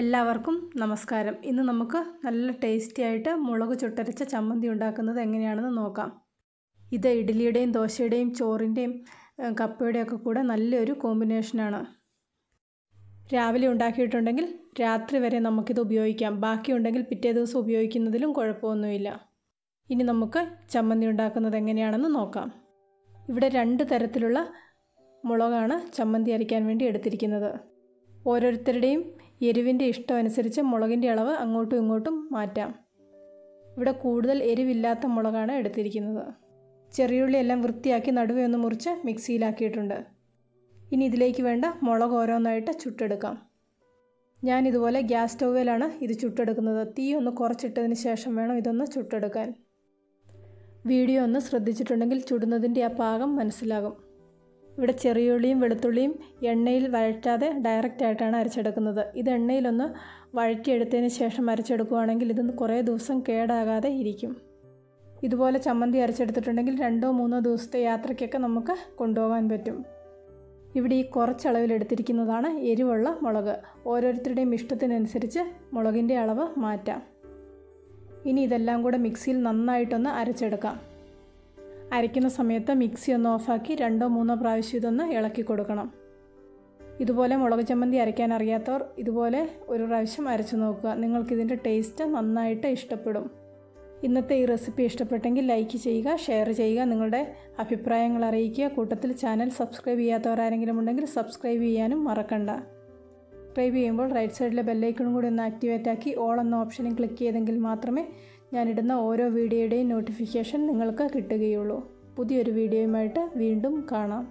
എല്ലാവർക്കും നമസ്കാരം. ഇന്ന് നമുക്ക് നല്ല ടേസ്റ്റി ആയിട്ട് മുളക് ചുട്ടരച്ച ചമ്മന്തി ഉണ്ടാക്കുന്നത് എങ്ങനെയാണെന്ന് നോക്കാം. ഇത് ഇഡ്ഡലിയുടെയും ദോശയുടെയും ചോറിന്റെയും കപ്പയുടെയും ഒക്കെ കൂടെ നല്ലൊരു കോമ്പിനേഷനാണ് രാവിലെ ഉണ്ടാക്കിയിട്ടുണ്ടെങ്കിൽ രാത്രി വരെ നമുക്കിത് ഉപയോഗിക്കാം. ബാക്കിയുണ്ടെങ്കിൽ പിറ്റേ ദിവസം ഉപയോഗിക്കുന്നതിലും കുഴപ്പമൊന്നുമില്ല. ഇനി നമുക്ക് ചമ്മന്തി ഉണ്ടാക്കുന്നത് എങ്ങനെയാണെന്ന് നോക്കാം. ഇവിടെ രണ്ട് തരത്തിലുള്ള മുളകാണ് ചമ്മന്തി അരയ്ക്കാൻ വേണ്ടി എടുത്തിരിക്കുന്നത്. ഓരോരുത്തരുടെയും എരിവിന്റെ ഇഷ്ടം അനുസരിച്ച് മുളകിന്റെ അളവ് അങ്ങോട്ടും ഇങ്ങോട്ടും മാറ്റാം. ഇവിടെ കൂടുതൽ എരിവില്ലാത്ത മുളകാണ് എടുത്തിരിക്കുന്നത്. ചെറിയുള്ളി എല്ലാം വൃത്തിയാക്കി നടുവേ ഒന്ന് മുറിച്ച് മിക്സിയിലാക്കിയിട്ടുണ്ട്. ഇനി ഇതിലേക്ക് വേണ്ട മുളക് ഓരോന്നായിട്ട് ചുട്ടെടുക്കാം. ഞാൻ ഇതുപോലെ ഗ്യാസ് സ്റ്റൗവിലാണ് ഇത് ചുട്ടെടുക്കുന്നത്. തീ ഒന്ന് കുറച്ചിട്ടതിന് ശേഷം വേണം ഇതൊന്ന് ചുട്ടെടുക്കാൻ. വീഡിയോ ഒന്ന് ശ്രദ്ധിച്ചിട്ടുണ്ടെങ്കിൽ ചുടുന്നതിന്റെ ആ പാകം മനസ്സിലാകും. ഇവിടെ ചെറിയുള്ളിയും വെളുത്തുള്ളിയും എണ്ണയിൽ വഴറ്റാതെ ഡയറക്റ്റ് ആയിട്ടാണ് അരച്ചെടുക്കുന്നത്. ഇത് എണ്ണയിലൊന്ന് വഴറ്റിയെടുത്തതിന് ശേഷം അരച്ചെടുക്കുകയാണെങ്കിൽ ഇത് കുറേ ദിവസം കേടാകാതെ ഇരിക്കും. ഇതുപോലെ ചമ്മന്തി അരച്ചെടുത്തിട്ടുണ്ടെങ്കിൽ രണ്ടോ മൂന്നോ ദിവസത്തെ യാത്രയ്ക്കൊക്കെ നമുക്ക് കൊണ്ടുപോകാൻ പറ്റും. ഇവിടെ ഈ കുറച്ചളവിൽ എടുത്തിരിക്കുന്നതാണ് എരിവുള്ള മുളക്. ഓരോരുത്തരുടെയും ഇഷ്ടത്തിനനുസരിച്ച് മുളകിന്റെ അളവ് മാറ്റാം. ഇനി ഇതെല്ലാം കൂടെ മിക്സിയിൽ നന്നായിട്ടൊന്ന് അരച്ചെടുക്കാം. അരയ്ക്കുന്ന സമയത്ത് മിക്സി ഒന്ന് ഓഫാക്കി രണ്ടോ മൂന്നോ പ്രാവശ്യം ഇതൊന്ന് ഇളക്കി കൊടുക്കണം. ഇതുപോലെ മുളക് ചമ്മന്തി അരയ്ക്കാൻ അറിയാത്തവർ ഇതുപോലെ ഒരു പ്രാവശ്യം അരച്ച് നോക്കുക. നിങ്ങൾക്കിതിന്റെ ടേസ്റ്റ് നന്നായിട്ട് ഇഷ്ടപ്പെടും. ഇന്നത്തെ ഈ റെസിപ്പി ഇഷ്ടപ്പെട്ടെങ്കിൽ ലൈക്ക് ചെയ്യുക ഷെയർ ചെയ്യുക നിങ്ങളുടെ അഭിപ്രായങ്ങൾ അറിയിക്കുക. കൂട്ടത്തിൽ ചാനൽ സബ്സ്ക്രൈബ് ചെയ്യാത്തവർ ആരെങ്കിലും ഉണ്ടെങ്കിൽ സബ്സ്ക്രൈബ് ചെയ്യാനും മറക്കണ്ട. സബ്സ്ക്രൈബ് ചെയ്യുമ്പോൾ റൈറ്റ് സൈഡിലെ ബെല്ലൈക്കണും കൂടി ഒന്ന് ആക്ടിവേറ്റ് ആക്കി ഓൾ എന്ന ഓപ്ഷനും ക്ലിക്ക് ചെയ്തെങ്കിൽ മാത്രമേ ഞാനിടുന്ന ഓരോ വീഡിയോയുടെയും നോട്ടിഫിക്കേഷൻ നിങ്ങൾക്ക് കിട്ടുകയുള്ളൂ. പുതിയൊരു വീഡിയോയുമായിട്ട് വീണ്ടും കാണാം.